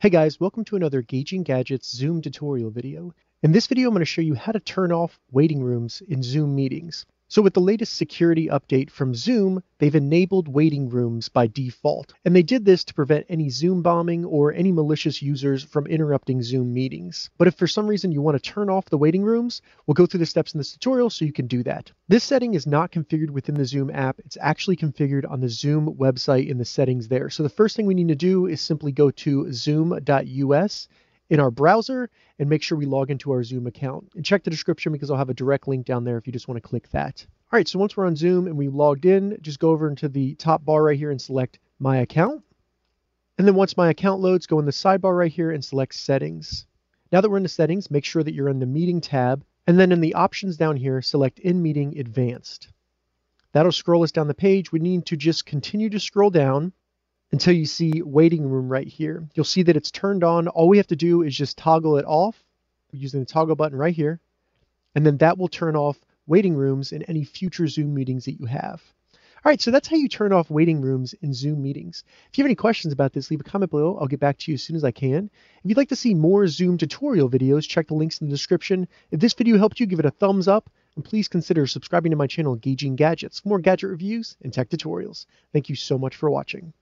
Hey guys, welcome to another Gauging Gadgets Zoom tutorial video. In this video, I'm going to show you how to turn off waiting rooms in Zoom meetings. So with the latest security update from Zoom, they've enabled waiting rooms by default. And they did this to prevent any Zoom bombing or any malicious users from interrupting Zoom meetings. But if for some reason you want to turn off the waiting rooms, we'll go through the steps in this tutorial so you can do that. This setting is not configured within the Zoom app. It's actually configured on the Zoom website in the settings there. So the first thing we need to do is simply go to zoom.us in our browser and make sure we log into our Zoom account. And check the description because I'll have a direct link down there if you just want to click that. All right, so once we're on Zoom and we logged in, just go over into the top bar right here and select My Account. And then once My Account loads, go in the sidebar right here and select Settings. Now that we're in the settings, make sure that you're in the Meeting tab, and then in the options down here, select In Meeting Advanced. That'll scroll us down the page. We need to just continue to scroll down until you see waiting room right here. You'll see that it's turned on. All we have to do is just toggle it off using the toggle button right here. And then that will turn off waiting rooms in any future Zoom meetings that you have. All right, so that's how you turn off waiting rooms in Zoom meetings. If you have any questions about this, leave a comment below. I'll get back to you as soon as I can. If you'd like to see more Zoom tutorial videos, check the links in the description. If this video helped you, give it a thumbs up, and please consider subscribing to my channel, Gauging Gadgets, for more gadget reviews and tech tutorials. Thank you so much for watching.